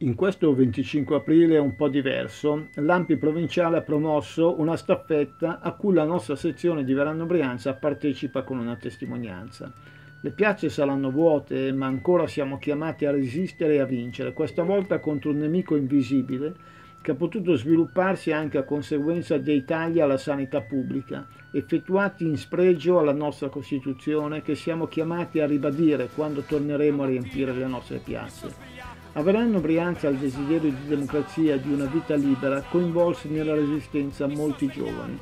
In questo 25 aprile un po' diverso, l'Ampi provinciale ha promosso una staffetta a cui la nostra sezione di Verano Brianza partecipa con una testimonianza. Le piazze saranno vuote, ma ancora siamo chiamati a resistere e a vincere, questa volta contro un nemico invisibile che ha potuto svilupparsi anche a conseguenza dei tagli alla sanità pubblica, effettuati in spregio alla nostra Costituzione che siamo chiamati a ribadire quando torneremo a riempire le nostre piazze. A Verano Brianza il desiderio di democrazia e di una vita libera coinvolse nella resistenza molti giovani.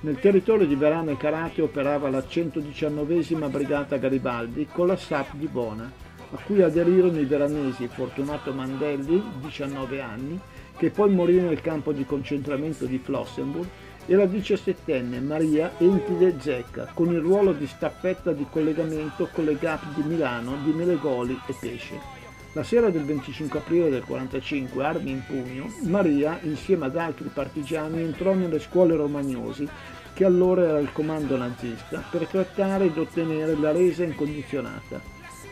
Nel territorio di Verano e Carate operava la 119 Brigata Garibaldi con la SAP di Bona, a cui aderirono i veranesi Fortunato Mandelli, 19 anni, che poi morì nel campo di concentramento di Flossenburg, e la diciassettenne Maria Entide Zecca, con il ruolo di staffetta di collegamento con le GAP di Milano di Melegoli e Pesce. La sera del 25 aprile del 45, armi in pugno, Maria, insieme ad altri partigiani, entrò nelle scuole romagnosi, che allora era il comando nazista, per trattare ed ottenere la resa incondizionata.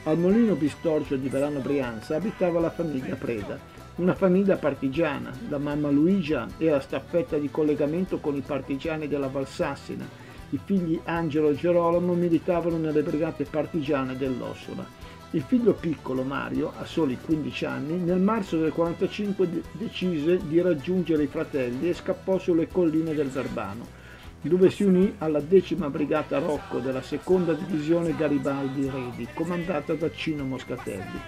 Al mulino Bistorgio di Verano Brianza abitava la famiglia Preda, una famiglia partigiana. La mamma Luigia era staffetta di collegamento con i partigiani della Valsassina. I figli Angelo e Gerolamo militavano nelle brigate partigiane dell'Ossola. Il figlio piccolo Mario, a soli 15 anni, nel marzo del 45 decise di raggiungere i fratelli e scappò sulle colline del Verbano, dove si unì alla decima brigata Rocco della seconda divisione Garibaldi Redi, comandata da Cino Moscatelli.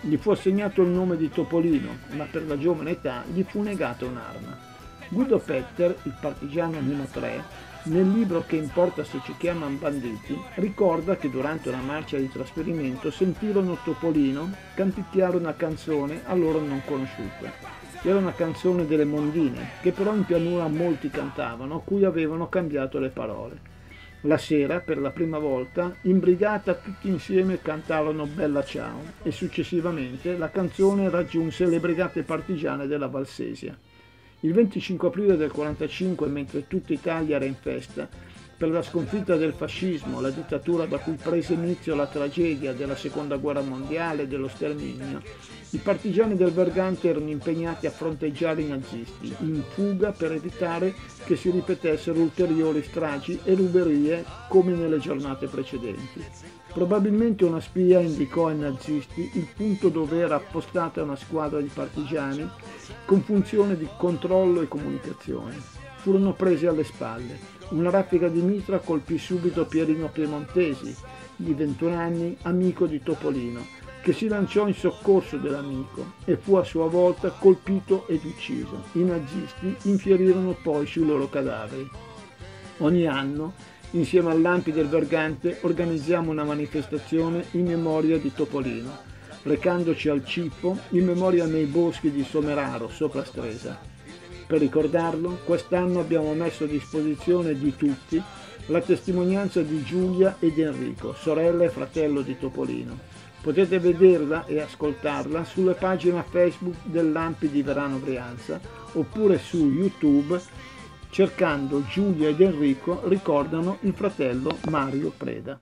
Gli fu assegnato il nome di Topolino, ma per la giovane età gli fu negata un'arma. Guido Petter, il partigiano Nino 3, nel libro Che importa se ci chiamano banditi, ricorda che durante una marcia di trasferimento sentirono Topolino canticchiare una canzone a loro non conosciuta. Era una canzone delle mondine, che però in pianura molti cantavano, a cui avevano cambiato le parole. La sera, per la prima volta, in brigata tutti insieme cantarono Bella Ciao e successivamente la canzone raggiunse le brigate partigiane della Valsesia. Il 25 aprile del 1945, mentre tutta Italia era in festa, per la sconfitta del fascismo, la dittatura da cui prese inizio la tragedia della seconda guerra mondiale e dello sterminio, i partigiani del Vergante erano impegnati a fronteggiare i nazisti, in fuga per evitare che si ripetessero ulteriori stragi e ruberie come nelle giornate precedenti. Probabilmente una spia indicò ai nazisti il punto dove era appostata una squadra di partigiani con funzione di controllo e comunicazione. Furono presi alle spalle. Una raffica di mitra colpì subito Pierino Piemontesi, di 21 anni, amico di Topolino, che si lanciò in soccorso dell'amico e fu a sua volta colpito ed ucciso. I nazisti infierirono poi sui loro cadaveri. Ogni anno insieme all'Ampi del Vergante organizziamo una manifestazione in memoria di Topolino, recandoci al Cippo in memoria nei boschi di Someraro, sopra Stresa. Per ricordarlo, quest'anno abbiamo messo a disposizione di tutti la testimonianza di Giulia ed Enrico, sorella e fratello di Topolino. Potete vederla e ascoltarla sulle pagine Facebook dell'Ampi di Verano Brianza oppure su YouTube cercando Giulia ed Enrico ricordano il fratello Mario Preda.